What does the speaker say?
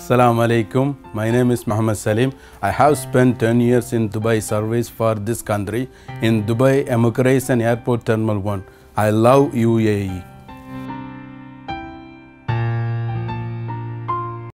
Assalamu alaikum. My name is Muhammad Salim. I have spent 10 years in Dubai service for this country in Dubai Emirates and Airport Terminal 1. I love UAE.